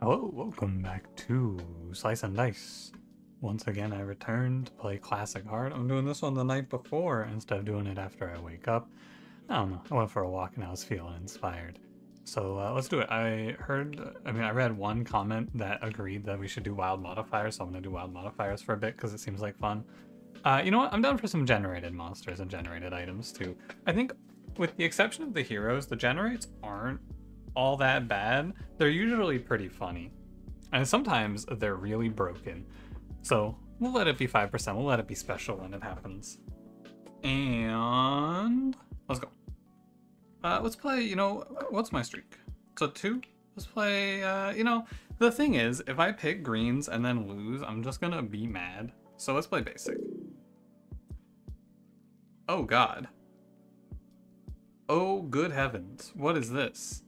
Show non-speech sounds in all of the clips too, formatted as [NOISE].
Hello, welcome back to Slice and Dice. Once again, I returned to play Classic Hard. I'm doing this one the night before instead of doing it after I wake up. I don't know. I went for a walk and I was feeling inspired. So uh, let's do it. I heard, I mean, I read one comment that agreed that we should do wild modifiers, so I'm to do wild modifiers for a bit because it seems like fun. Uh, you know what? I'm down for some generated monsters and generated items too. I think, with the exception of the heroes, the generates aren't all that bad. They're usually pretty funny. And sometimes they're really broken. So we'll let it be 5%. We'll let it be special when it happens. And let's go. Uh, let's play, you know, what's my streak? So two? Let's play, uh, you know, the thing is, if I pick greens and then lose, I'm just gonna be mad. So let's play basic. Oh god. Oh good heavens. What is this?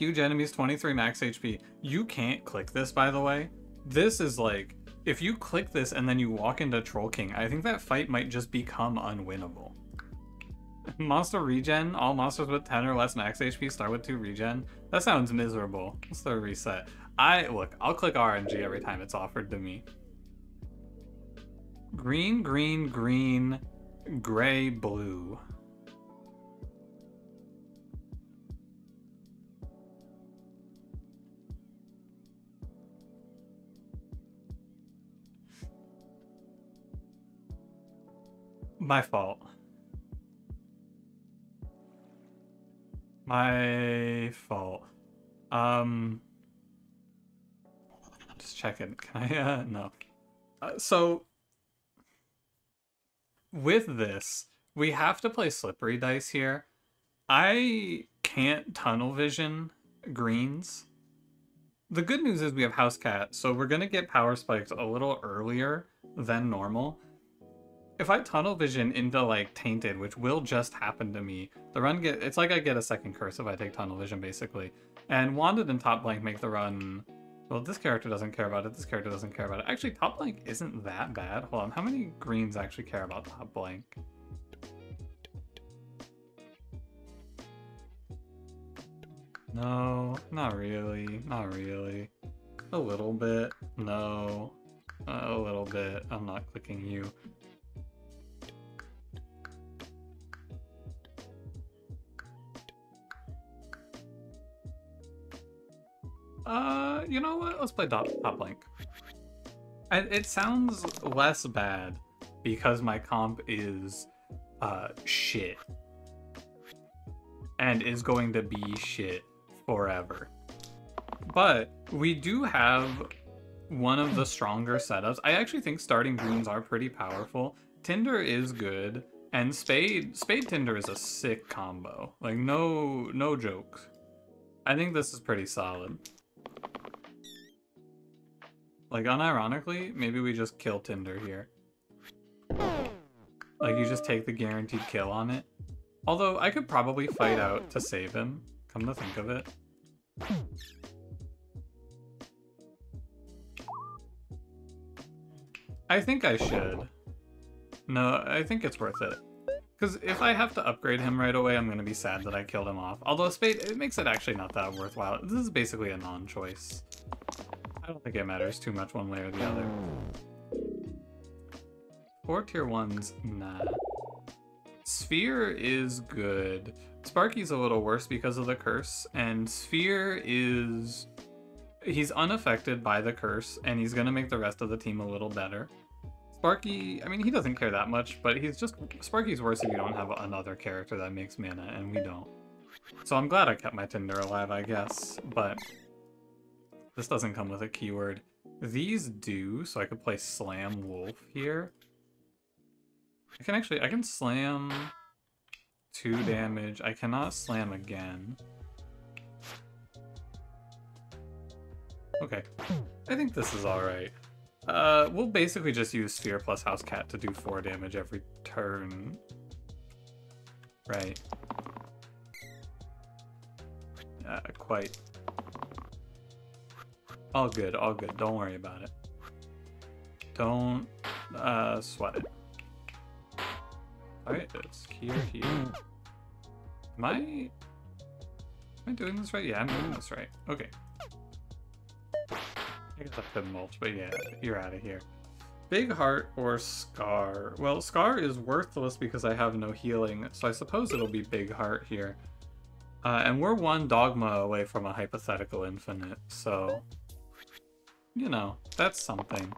Huge enemies, 23 max HP. You can't click this, by the way. This is like, if you click this and then you walk into Troll King, I think that fight might just become unwinnable. [LAUGHS] Monster regen, all monsters with 10 or less max HP start with 2 regen. That sounds miserable. Let's reset. I, look, I'll click RNG every time it's offered to me. Green, green, green, gray, blue. My fault. My fault. Um, just checking. Can I? [LAUGHS] Uh, no. Uh, so with this, we have to play slippery dice here. I can't tunnel vision greens. The good news is we have house cat, so we're gonna get power spikes a little earlier than normal if I tunnel vision into like tainted, which will just happen to me, the run get it's like I get a second curse if I take tunnel vision basically. And Wanded and Top Blank make the run well, this character doesn't care about it. This character doesn't care about it. Actually, Top Blank isn't that bad. Hold on, how many greens actually care about Top Blank? No, not really. Not really. A little bit. No. A little bit. I'm not clicking you. Uh, you know what? Let's play Top, top Blank. And it sounds less bad because my comp is uh, shit. And is going to be shit forever. But we do have one of the stronger setups. I actually think starting greens are pretty powerful. Tinder is good, and Spade Spade Tinder is a sick combo. Like no no jokes. I think this is pretty solid. Like, unironically, maybe we just kill Tinder here. Like, you just take the guaranteed kill on it. Although, I could probably fight out to save him, come to think of it. I think I should. No, I think it's worth it. Because if I have to upgrade him right away, I'm going to be sad that I killed him off. Although Spade, it makes it actually not that worthwhile. This is basically a non-choice. I don't think it matters too much one way or the other. Four tier ones, nah. Sphere is good. Sparky's a little worse because of the curse, and Sphere is... He's unaffected by the curse, and he's gonna make the rest of the team a little better. Sparky, I mean, he doesn't care that much, but he's just... Sparky's worse if you don't have another character that makes mana, and we don't. So I'm glad I kept my Tinder alive, I guess, but this doesn't come with a keyword. These do, so I could play Slam Wolf here. I can actually, I can slam two damage. I cannot slam again. Okay, I think this is alright. Uh, we'll basically just use Sphere plus House Cat to do four damage every turn. Right. Uh, quite. All good, all good. Don't worry about it. Don't uh, sweat it. Alright, it's here, here. Am I... Am I doing this right? Yeah, I'm doing this right. Okay. I guess I could mulch, but yeah, you're out of here. Big Heart or Scar? Well, Scar is worthless because I have no healing, so I suppose it'll be Big Heart here. Uh, and we're one Dogma away from a hypothetical infinite, so... You know, that's something.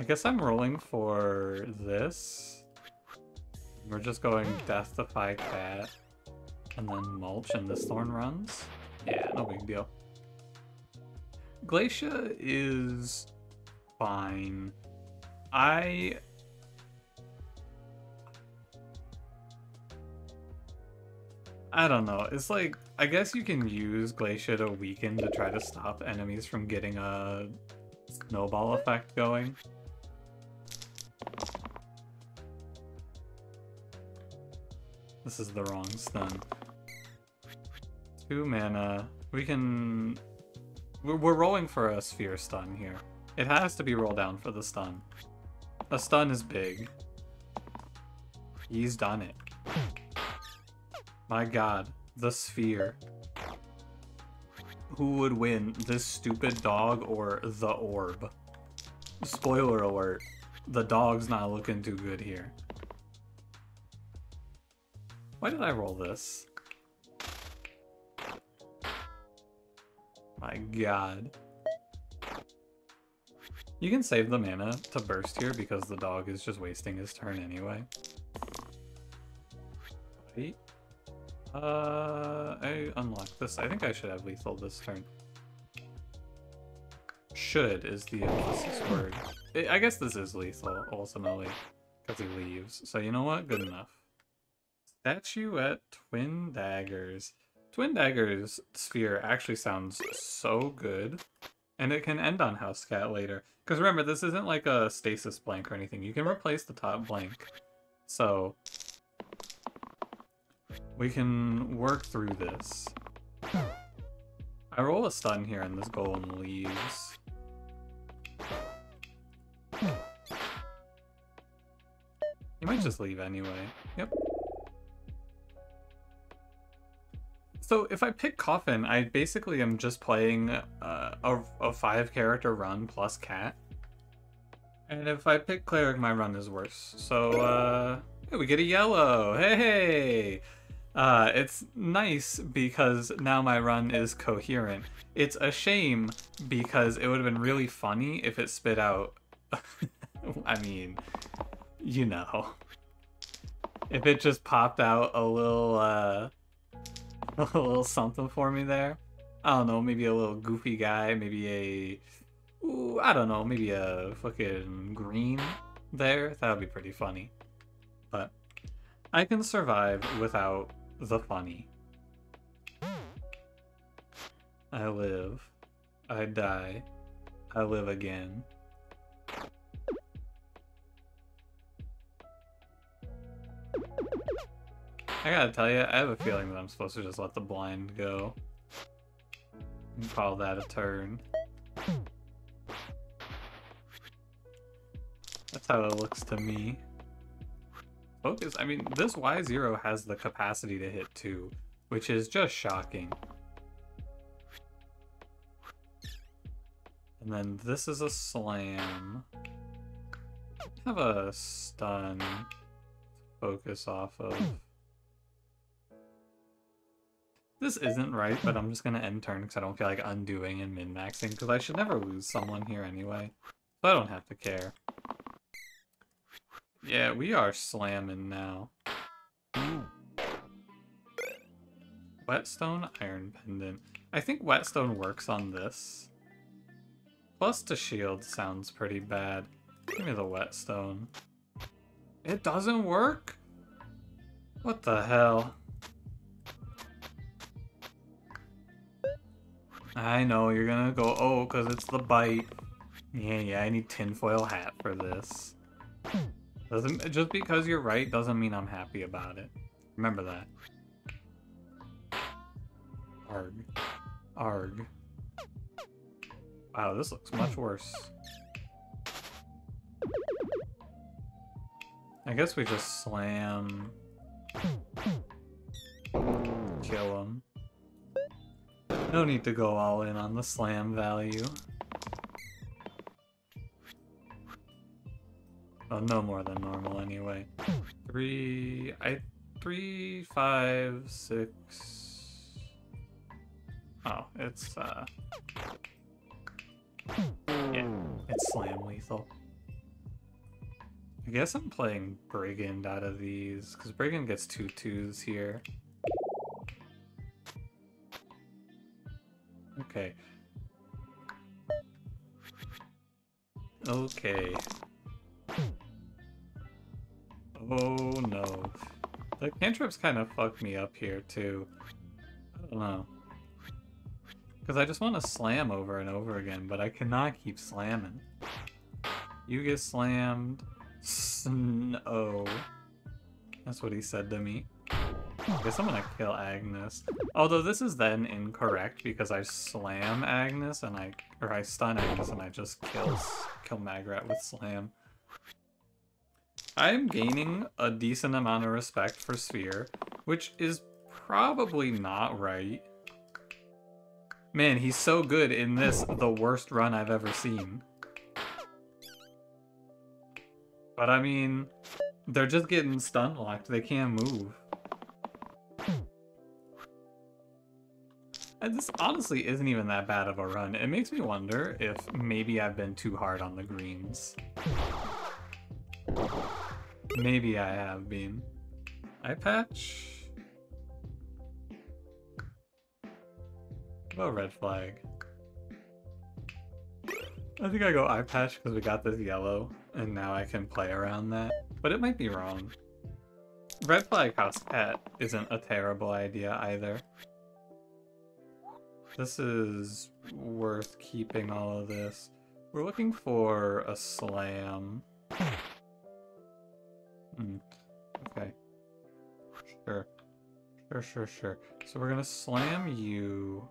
I guess I'm rolling for this. We're just going Death Defy Cat, and then Mulch, and this Thorn runs. Yeah, no big deal. Glacia is fine. I I don't know. It's like I guess you can use Glacia to weaken to try to stop enemies from getting a snowball effect going. This is the wrong stun. Two mana. We can... We're, we're rolling for a sphere stun here. It has to be rolled down for the stun. A stun is big. He's done it. My god. The sphere. Who would win, this stupid dog or the orb? Spoiler alert. The dog's not looking too good here. Why did I roll this? My god. You can save the mana to burst here because the dog is just wasting his turn anyway. Wait. Uh, I unlocked this. I think I should have lethal this turn. Should is the emphasis word. I guess this is lethal, ultimately, because he leaves. So you know what? Good enough. Statue at Twin Daggers. Twin Daggers sphere actually sounds so good. And it can end on House Cat later. Because remember, this isn't like a stasis blank or anything. You can replace the top blank. So, we can work through this. I roll a stun here and this golem leaves. He might just leave anyway. Yep. So if I pick Coffin, I basically am just playing uh, a, a five character run plus cat. And if I pick Cleric, my run is worse. So, uh, hey, we get a yellow. Hey! Uh, it's nice because now my run is coherent. It's a shame because it would have been really funny if it spit out. [LAUGHS] I mean, you know. If it just popped out a little, uh, [LAUGHS] a little something for me there. I don't know, maybe a little goofy guy, maybe a, ooh, I don't know, maybe a fucking green there. That would be pretty funny. But I can survive without the funny. I live. I die. I live again. I gotta tell you, I have a feeling that I'm supposed to just let the blind go. And call that a turn. That's how it looks to me. Focus, I mean, this Y0 has the capacity to hit 2, which is just shocking. And then this is a slam. have a stun focus off of. This isn't right, but I'm just gonna end turn because I don't feel like undoing and min-maxing because I should never lose someone here anyway. So I don't have to care. Yeah, we are slamming now. Whetstone Iron Pendant. I think Whetstone works on this. Plus to shield sounds pretty bad. Give me the Whetstone. It doesn't work? What the hell? I know, you're gonna go, oh, because it's the bite. Yeah, yeah, I need tinfoil hat for this. Doesn't Just because you're right doesn't mean I'm happy about it. Remember that. Arg. Arg. Wow, this looks much worse. I guess we just slam. Kill him. No need to go all in on the slam value. Well, no more than normal anyway. Three, I, three, five, six. Oh, it's, uh, yeah, it's slam lethal. I guess I'm playing Brigand out of these, because Brigand gets two twos here. Okay. Okay. Oh no. The cantrips kind of fucked me up here too. I don't know. Because I just want to slam over and over again, but I cannot keep slamming. You get slammed. Snow. That's what he said to me. I guess I'm gonna kill Agnes. Although this is then incorrect because I slam Agnes and I or I stun Agnes and I just kill kill Magrat with slam. I'm gaining a decent amount of respect for Sphere, which is probably not right. Man, he's so good in this, the worst run I've ever seen. But I mean, they're just getting stun locked. They can't move. And this honestly isn't even that bad of a run. It makes me wonder if maybe I've been too hard on the greens. Maybe I have been. Eye patch? About red flag. I think I go eye patch because we got this yellow, and now I can play around that. But it might be wrong. Red flag house pet isn't a terrible idea either. This is worth keeping all of this. We're looking for a slam. Hmm. Okay. Sure. Sure, sure, sure. So we're gonna slam you.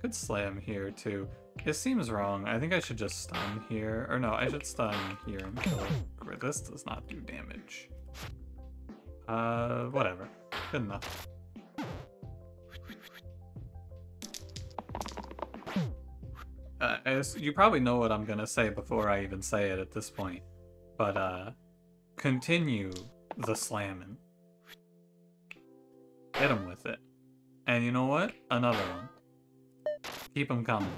Could slam here too. It seems wrong. I think I should just stun here. Or no, I should stun here and kill it. This does not do damage. Uh, whatever. Good enough. Uh, you probably know what I'm gonna say before I even say it at this point. But, uh, continue the slamming. Hit him with it. And you know what? Another one. Keep them coming.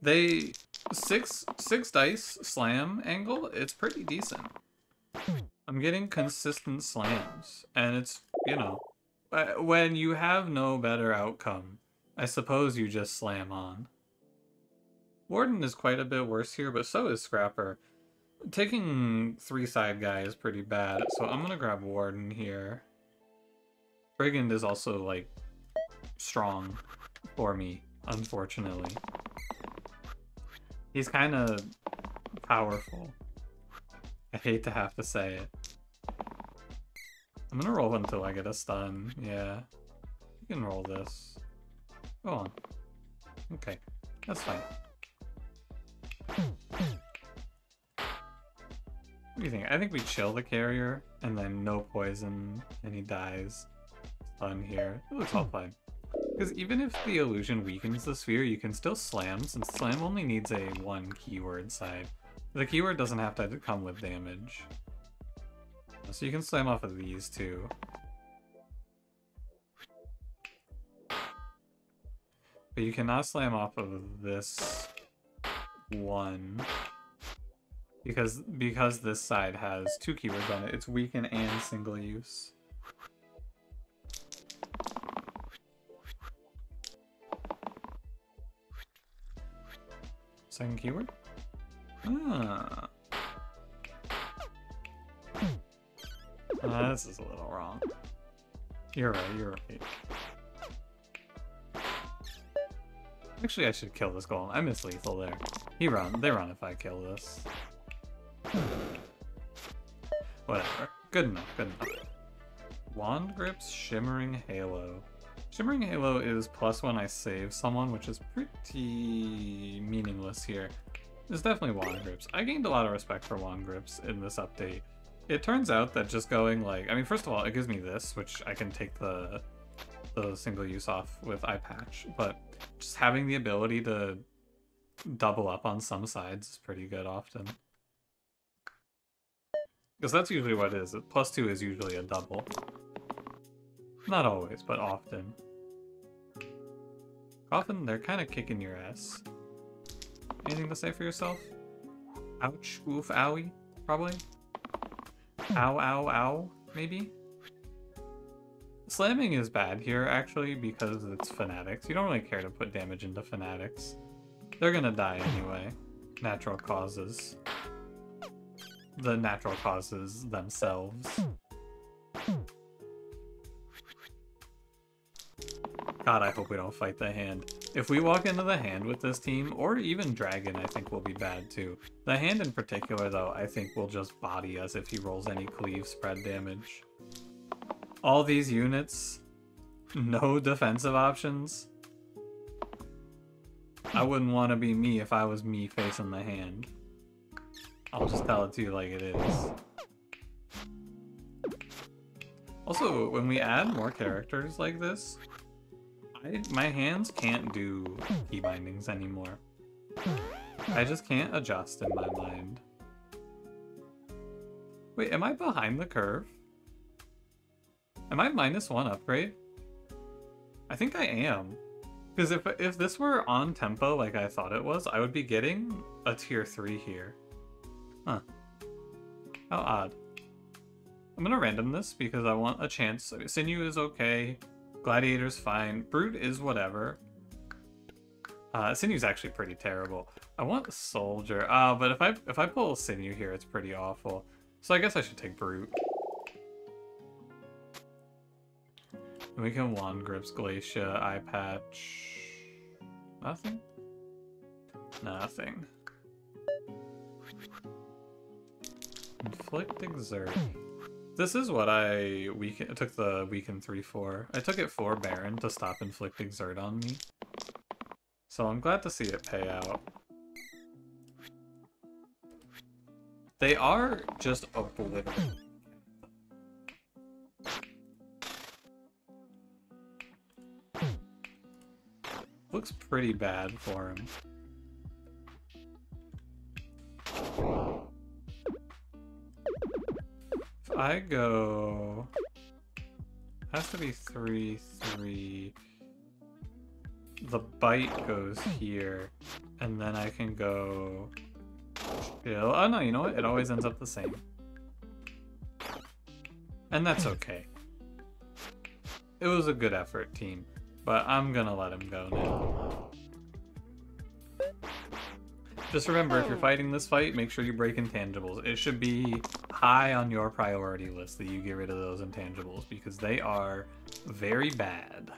They six six dice slam angle. It's pretty decent. I'm getting consistent slams, and it's you know uh, when you have no better outcome, I suppose you just slam on. Warden is quite a bit worse here, but so is Scrapper. Taking three side guy is pretty bad, so I'm gonna grab Warden here. Brigand is also, like, strong for me, unfortunately. He's kind of powerful. I hate to have to say it. I'm gonna roll until I get a stun, yeah. You can roll this. Go on. Okay, that's fine. What do you think? I think we chill the carrier, and then no poison, and he dies. Fun here. It looks all fine. Because even if the illusion weakens the sphere, you can still slam, since slam only needs a one keyword side. The keyword doesn't have to come with damage. So you can slam off of these too. But you cannot slam off of this one because because this side has two keywords on it. It's weaken and single use. Second keyword? Ah. Uh, this is a little wrong. You're right, you're right. Actually, I should kill this golem. I miss lethal there. He run. They run if I kill this. Whatever. Good enough, good enough. Wand Grips Shimmering Halo. Shimmering Halo is plus when I save someone, which is pretty meaningless here. It's definitely wand grips. I gained a lot of respect for wand grips in this update. It turns out that just going like, I mean, first of all, it gives me this, which I can take the the single use off with eye patch, but just having the ability to double up on some sides is pretty good often. Because that's usually what it is. Plus two is usually a double. Not always, but often. Often they're kind of kicking your ass. Anything to say for yourself? Ouch, oof, owie, probably? Hmm. Ow, ow, ow, maybe? Slamming is bad here, actually, because it's fanatics. You don't really care to put damage into fanatics. They're gonna die anyway. Natural causes. The natural causes themselves. God, I hope we don't fight the hand. If we walk into the hand with this team, or even Dragon, I think we'll be bad too. The hand in particular, though, I think will just body us if he rolls any cleave spread damage. All these units, no defensive options. I wouldn't want to be me if I was me facing the hand. I'll just tell it to you like it is. Also, when we add more characters like this, I, my hands can't do key bindings anymore. I just can't adjust in my mind. Wait, am I behind the curve? Am I minus one upgrade? I think I am. Because if, if this were on tempo like I thought it was, I would be getting a tier 3 here. Huh. How odd. I'm gonna random this because I want a chance. Sinew is okay. Gladiator's fine. Brute is whatever. Uh, Sinew's actually pretty terrible. I want Soldier. Uh, but if I if I pull Sinew here, it's pretty awful. So I guess I should take Brute. We can Wand Grips, Glacia, Eye Patch. Nothing? Nothing. Inflict Exert. This is what I weaken took the weaken 3 for. I took it for Baron to stop inflict exert on me. So I'm glad to see it pay out. They are just obliterated. Looks pretty bad for him. I go... Has to be 3, 3. The bite goes here, and then I can go... Chill. Oh no, you know what? It always ends up the same. And that's okay. It was a good effort, team. But I'm gonna let him go now. Just remember, if you're oh. fighting this fight, make sure you break intangibles. It should be high on your priority list that you get rid of those intangibles because they are very bad.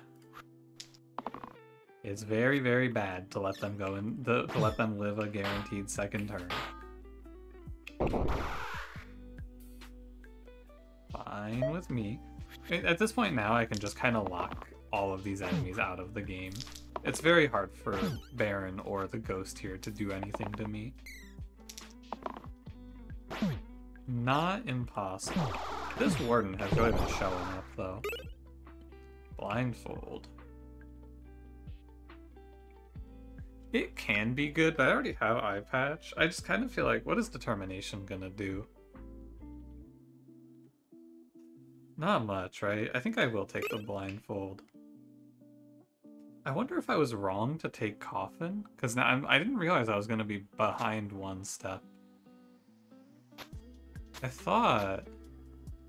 It's very, very bad to let them go and to, to let them live a guaranteed second turn. Fine with me. At this point now, I can just kind of lock all of these enemies out of the game. It's very hard for Baron or the Ghost here to do anything to me. Not impossible. This Warden has really been showing up, though. Blindfold. It can be good, but I already have Eye Patch. I just kind of feel like, what is Determination gonna do? Not much, right? I think I will take the Blindfold. I wonder if I was wrong to take Coffin? Because now I didn't realize I was to be behind one step. I thought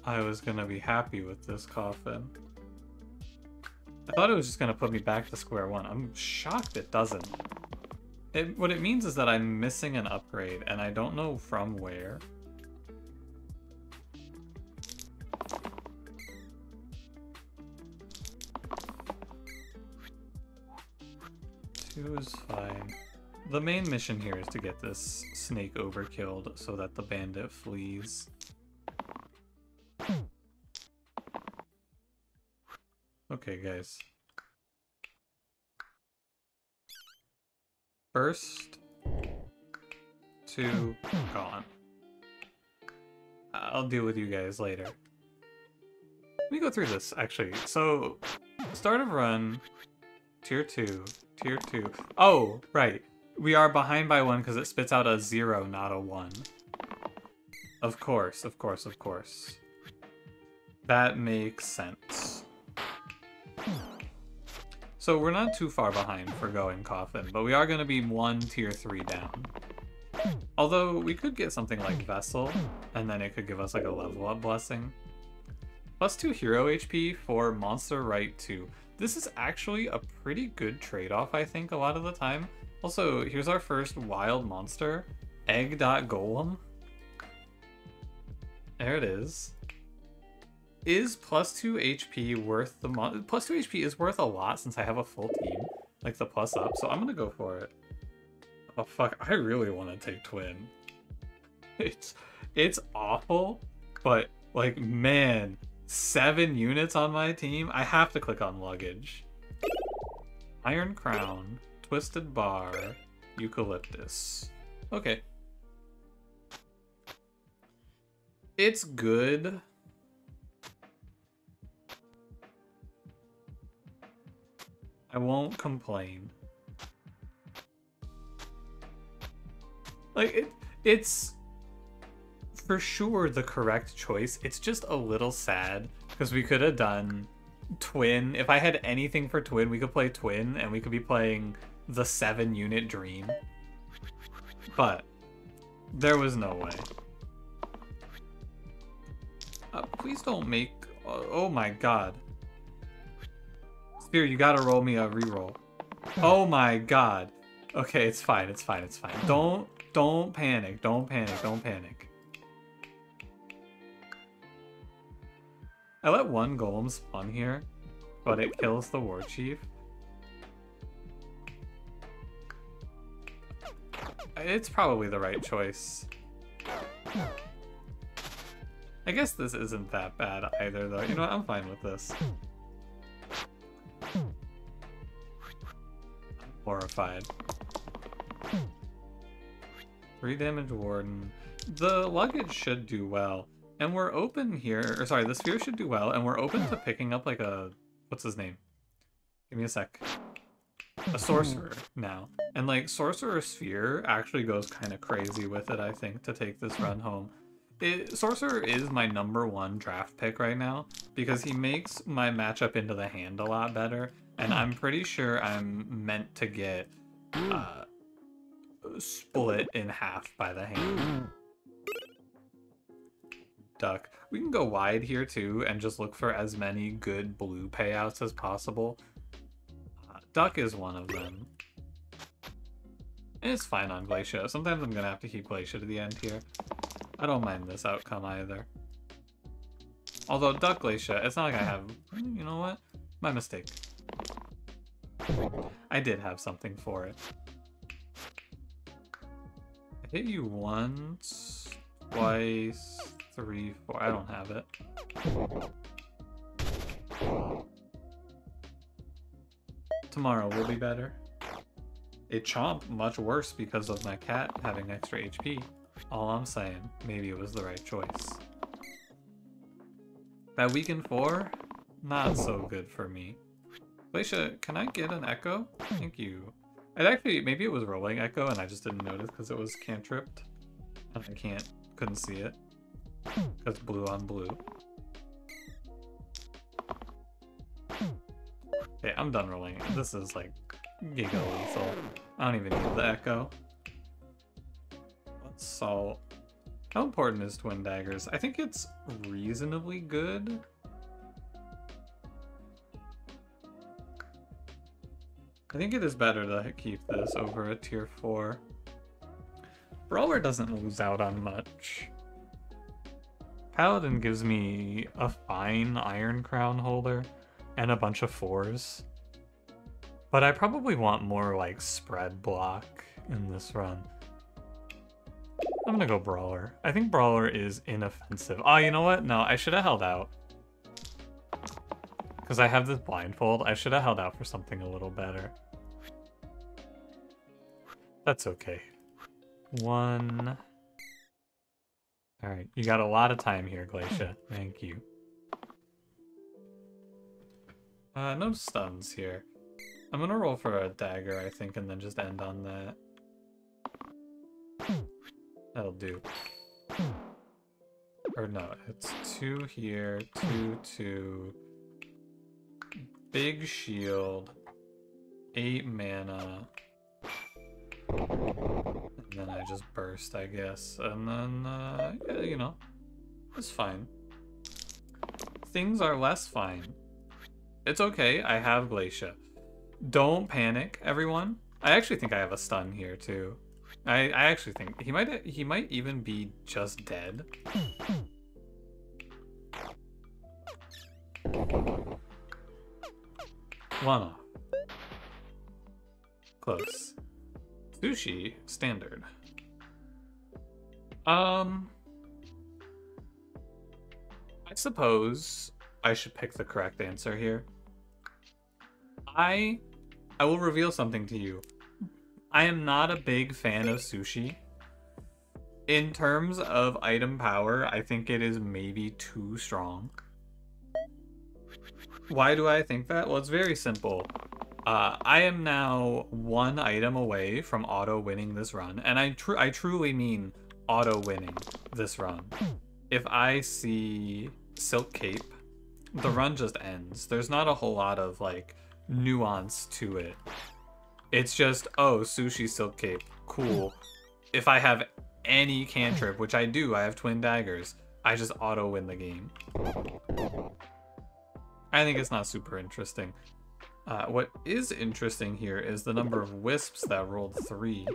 I was gonna be happy with this coffin. I thought it was just gonna put me back to square one. I'm shocked it doesn't. It, what it means is that I'm missing an upgrade, and I don't know from where. Two is fine. The main mission here is to get this snake overkilled so that the bandit flees. Okay, guys. First, two, gone. I'll deal with you guys later. Let me go through this, actually. So, start of run, tier 2, tier 2. Oh, right. We are behind by one because it spits out a 0, not a 1. Of course, of course, of course. That makes sense. So we're not too far behind for going Coffin, but we are going to be one tier 3 down. Although we could get something like Vessel, and then it could give us like a level up blessing. Plus 2 hero HP for Monster Right 2. This is actually a pretty good trade-off, I think, a lot of the time. Also, here's our first wild monster, Egg.Golem. There it is. Is plus 2 HP worth the mon- plus 2 HP is worth a lot since I have a full team, like the plus up, so I'm gonna go for it. Oh fuck, I really want to take Twin. [LAUGHS] It's, it's awful, but like, man, seven units on my team? I have to click on luggage. Iron Crown, Twisted Bar, Eucalyptus. Okay. It's good. I won't complain. Like, it, it's for sure the correct choice. It's just a little sad because we could have done Twin. If I had anything for Twin, we could play Twin and we could be playing the seven unit dream. But there was no way. Uh, please don't make. Uh, oh my god. Spear, you gotta roll me a reroll. Oh my god. Okay, it's fine, it's fine, it's fine. Don't, don't panic, don't panic, don't panic. I let one golem spawn here, but it kills the war chief. It's probably the right choice. I guess this isn't that bad either, though. You know what? I'm fine with this. I'm horrified. Three damage warden. The luggage should do well. And we're open here, or sorry, the sphere should do well, and we're open to picking up like a, what's his name? Give me a sec. A [LAUGHS] sorcerer now. And like, sorcerer sphere actually goes kind of crazy with it, I think, to take this run home. It, sorcerer is my number one draft pick right now, because he makes my matchup into the hand a lot better, and I'm pretty sure I'm meant to get uh, split in half by the hand duck. We can go wide here too and just look for as many good blue payouts as possible. Duck is one of them. It's fine on Glacia. Sometimes I'm gonna have to keep Glacia to the end here. I don't mind this outcome either. Although Duck Glacia, it's not like I have... You know what? My mistake. I did have something for it. I hit you once, twice, three, four. I don't have it. Tomorrow will be better. It chomp much worse because of my cat having extra HP. All I'm saying, maybe it was the right choice. That weaken four, not so good for me. Glacia, can I get an echo? Thank you. It actually, maybe it was rolling echo and I just didn't notice because it was cantripped. And I can't, couldn't see it. Because blue on blue. Okay, I'm done rolling. This is like giga lethal. I don't even need the echo. Let's salt. How important is Twin Daggers? I think it's reasonably good. I think it is better to keep this over a tier 4. Brawler doesn't lose out on much. Paladin gives me a fine Iron Crown holder and a bunch of fours. But I probably want more like spread block in this run. I'm gonna go Brawler. I think Brawler is inoffensive. Oh, you know what? No, I should have held out. Because I have this blindfold, I should have held out for something a little better. That's okay. One. All right, you got a lot of time here, Glacia. Thank you. Uh, no stuns here. I'm gonna roll for a dagger, I think, and then just end on that. That'll do. Or no, it's two here, two, two. Big shield. Eight mana. And then I just burst, I guess. And then, uh, yeah, you know, it's fine. Things are less fine. It's okay, I have Glacia. Don't panic, everyone. I actually think I have a stun here, too. I, I actually think he might he might even be just dead. One off. Close. Sushi, standard. Um... I suppose I should pick the correct answer here. I... I will reveal something to you. I am not a big fan of sushi. In terms of item power, I think it is maybe too strong. Why do I think that? Well, it's very simple. Uh, I am now one item away from auto winning this run, and I tr I truly mean auto winning this run. If I see Silk Cape, the run just ends. There's not a whole lot of like nuance to it. It's just, oh, sushi silk cape. Cool. If I have any cantrip, which I do, I have twin daggers, I just auto win the game. I think it's not super interesting. Uh, what is interesting here is the number of wisps that rolled three.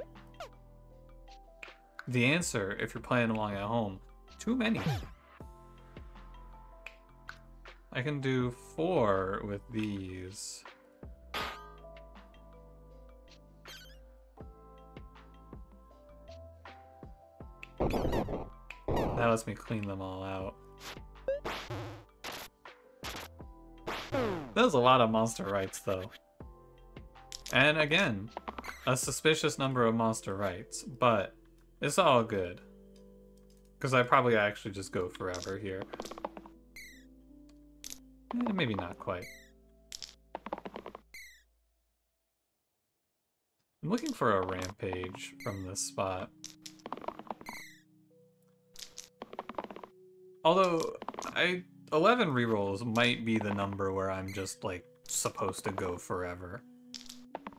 The answer, if you're playing along at home, too many. I can do four with these. That lets me clean them all out. There's a lot of monster rights, though. And again, a suspicious number of monster rights, but it's all good. Because I probably actually just go forever here. Eh, maybe not quite. I'm looking for a rampage from this spot. Although, I 11 rerolls might be the number where I'm just, like, supposed to go forever.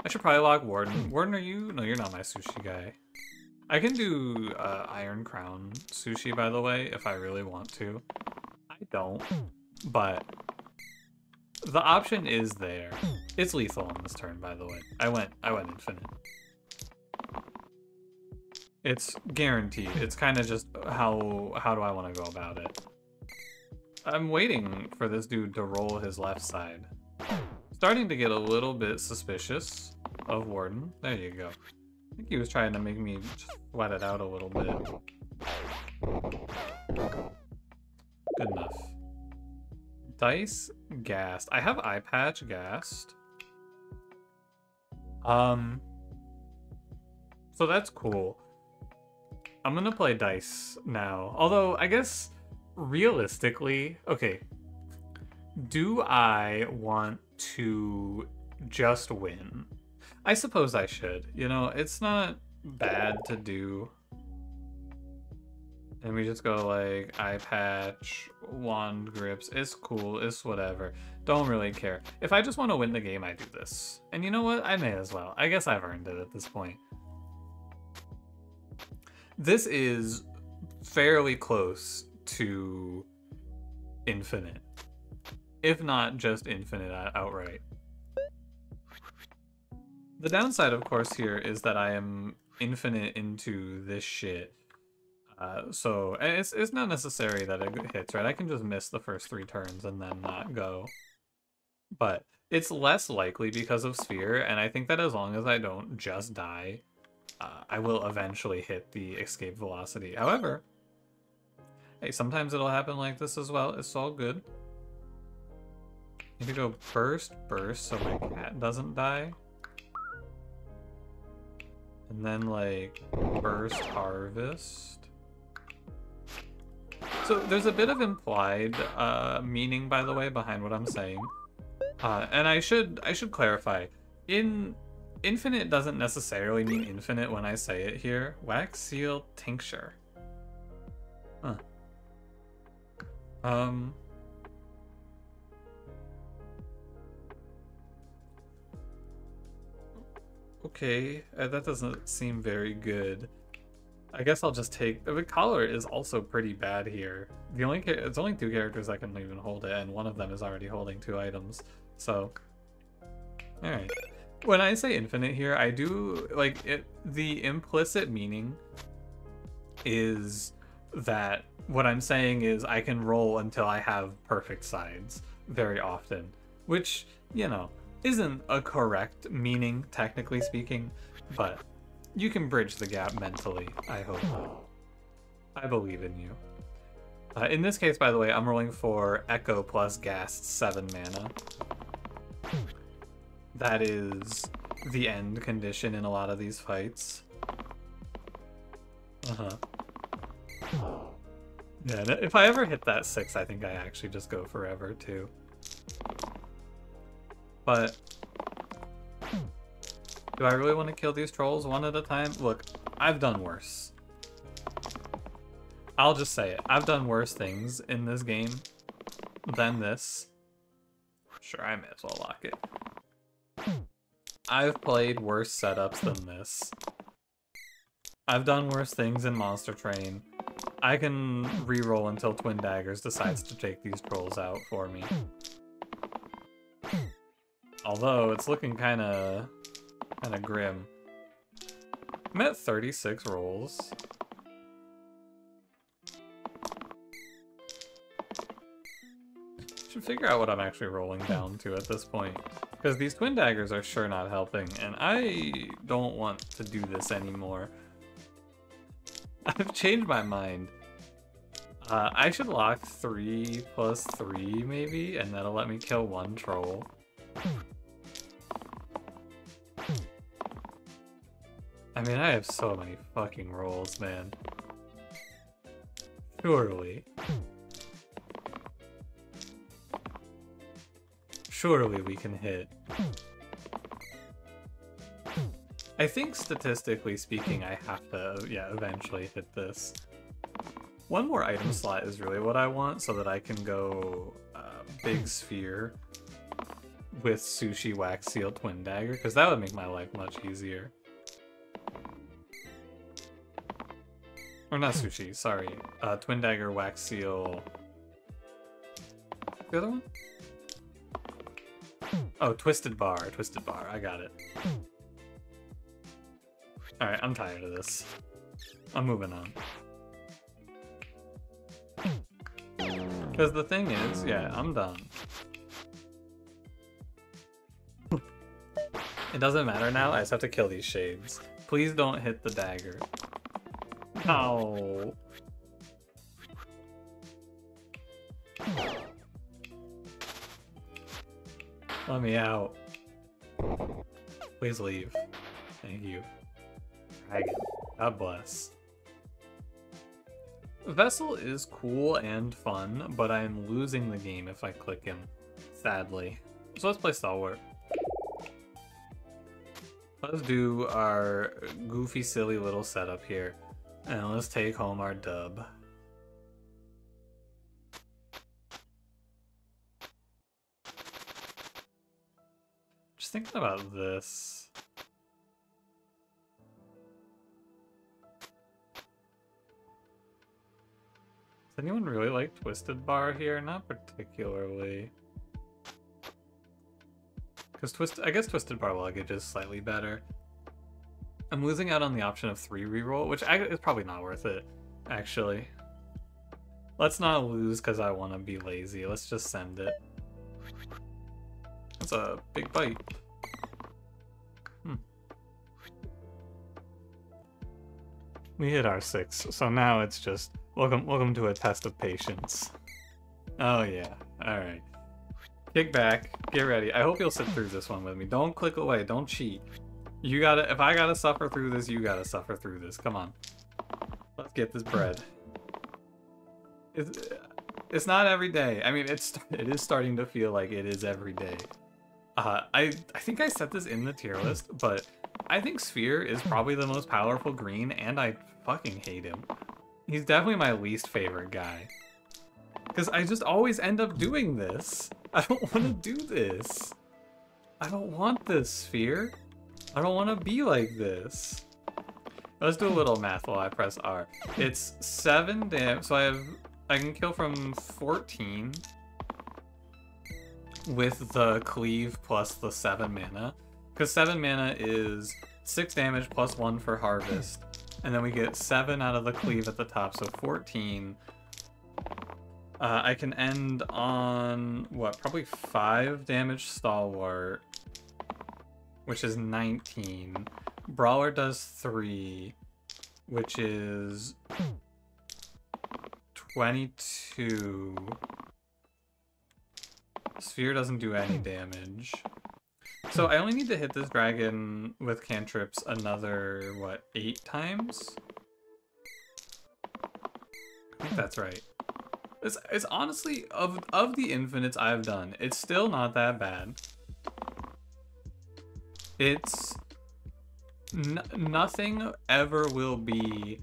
I should probably log Warden. Warden, are you? No, you're not my sushi guy. I can do uh, Iron Crown sushi, by the way, if I really want to. I don't, but the option is there. It's lethal on this turn, by the way. I went, I went infinite. It's guaranteed. It's kind of just how how do I want to go about it. I'm waiting for this dude to roll his left side. Starting to get a little bit suspicious of Warden. There you go. I think he was trying to make me sweat it out a little bit. Good enough. Dice gassed. I have Eye Patch gassed. Um, so that's cool. I'm gonna play dice now. Although, I guess, realistically, okay. Do I want to just win? I suppose I should. You know, it's not bad to do. And we just go like eye patch, wand grips. It's cool. It's whatever. Don't really care. If I just want to win the game, I do this. And you know what? I may as well. I guess I've earned it at this point. This is fairly close to infinite, if not just infinite outright. The downside, of course, here is that I am infinite into this shit. Uh, so it's, it's not necessary that it hits, right? I can just miss the first three turns and then not go. But it's less likely because of Sphere, and I think that as long as I don't just die, uh, I will eventually hit the escape velocity. However, hey, sometimes it'll happen like this as well. It's all good. If you go burst, burst, so my cat doesn't die. And then like burst harvest. So there's a bit of implied uh, meaning, by the way, behind what I'm saying. Uh, and I should I should clarify. In infinite doesn't necessarily mean infinite when I say it here. Wax seal tincture. Huh. Um. Okay, uh, that doesn't seem very good. I guess I'll just take the collar is also pretty bad here. The only it's only two characters that can even hold it, and one of them is already holding two items. So, all right. When I say infinite here, I do like it. The implicit meaning is that what I'm saying is I can roll until I have perfect sides very often, which you know isn't a correct meaning technically speaking, but you can bridge the gap mentally, I hope. I believe in you. Uh, in this case, by the way, I'm rolling for Echo plus Ghast 7 mana. That is the end condition in a lot of these fights. Uh-huh. Yeah, if I ever hit that 6, I think I actually just go forever, too. But do I really want to kill these trolls one at a time? Look, I've done worse. I'll just say it. I've done worse things in this game than this. Sure, I may as well lock it. I've played worse setups than this. I've done worse things in Monster Train. I can re-roll until Twin Daggers decides to take these trolls out for me. Although, it's looking kinda Kinda grim. I'm at 36 rolls. Should figure out what I'm actually rolling down to at this point. Because these twin daggers are sure not helping, and I don't want to do this anymore. [LAUGHS] I've changed my mind. Uh, I should lock 3 plus 3, maybe, and that'll let me kill one troll. I mean, I have so many fucking rolls, man. Surely. Surely we can hit. I think statistically speaking, I have to, yeah, eventually hit this. One more item slot is really what I want so that I can go uh, Big Sphere with Sushi Wax Seal Twin Dagger, because that would make my life much easier. Or not sushi, sorry. Uh, Twin Dagger, Wax Seal. The other one? Oh, Twisted Bar, Twisted Bar, I got it. Alright, I'm tired of this. I'm moving on. Because the thing is, yeah, I'm done. it doesn't matter now, I just have to kill these shades. Please don't hit the dagger. Oh. Let me out. Please leave. Thank you. Dragon. God bless. Vessel is cool and fun, but I'm losing the game if I click him. Sadly. So let's play Stalwart. Let's do our goofy, silly little setup here. And let's take home our dub. Thinking about this. Does anyone really like Twisted Bar here? Not particularly. Because Twist, I guess Twisted Bar luggage is slightly better. I'm losing out on the option of three reroll, which is probably not worth it, actually. Let's not lose because I want to be lazy. Let's just send it. That's a big bite. We hit our six, so now it's just welcome welcome to a test of patience. Oh yeah. Alright. Kick back, get ready. I hope you'll sit through this one with me. Don't click away, don't cheat. You gotta, if I gotta suffer through this, you gotta suffer through this. Come on. Let's get this bread. It's, it's not every day. I mean, it's it is starting to feel like it is every day. Uh, I I think I set this in the tier list, but I think Sphere is probably the most powerful green, and I fucking hate him. He's definitely my least favorite guy. Because I just always end up doing this. I don't [LAUGHS] want to do this. I don't want this, Sphere. I don't want to be like this. Let's do a little math while I press R. It's 7 damage, so I have... I can kill from 14 with the cleave plus the 7 mana. Because 7 mana is 6 damage plus 1 for harvest. And then we get 7 out of the cleave at the top, so 14. Uh, I can end on, what, probably 5 damage Stalwart, which is 19. Brawler does 3, which is 22. Sphere doesn't do any damage. So I only need to hit this dragon with cantrips another, what, eight times? I think that's right. It's, it's honestly, of, of the infinites I've done, it's still not that bad. It's... nothing ever will be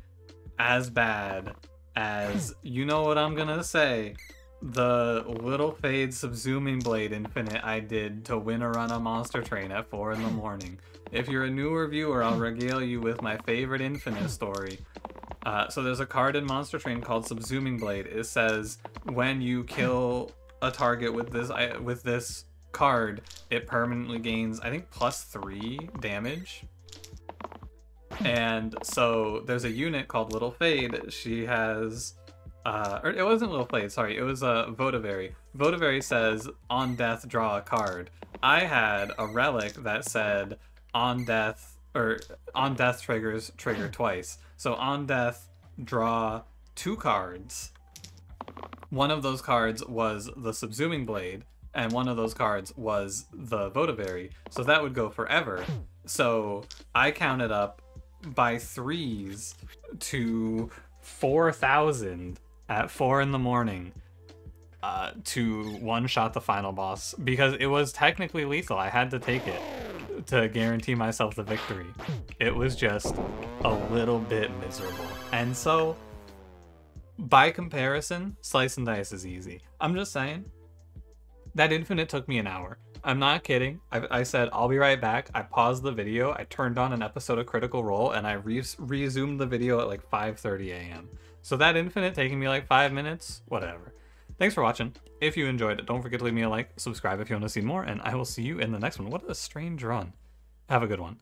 as bad as, you know what I'm gonna say, the Little Fade Subsuming Blade Infinite I did to win a run on Monster Train at 4 in the morning. If you're a newer viewer, I'll regale you with my favorite Infinite story. Uh, so there's a card in Monster Train called Subsuming Blade. It says when you kill a target with this with this card, it permanently gains, I think, plus 3 damage. And so there's a unit called Little Fade. She has uh, or it wasn't Little Fade, sorry, it was a uh, Votivary. Votivary says, on death, draw a card. I had a relic that said, on death, or on death triggers trigger twice. So on death, draw two cards. One of those cards was the Subsuming Blade, and one of those cards was the Votivary. So that would go forever. So I counted up by threes to 4,000 at four in the morning uh, to one shot the final boss because it was technically lethal. I had to take it to guarantee myself the victory. It was just a little bit miserable. And so, by comparison, Slice and Dice is easy. I'm just saying, that Infinite took me an hour. I'm not kidding. I, I, said, I'll be right back. I paused the video, I turned on an episode of Critical Role, and I re resumed the video at like 5.30 a.m. So that infinite taking me like five minutes, whatever. Thanks for watching. If you enjoyed it, don't forget to leave me a like, subscribe if you want to see more, and I will see you in the next one. What a strange run. Have a good one.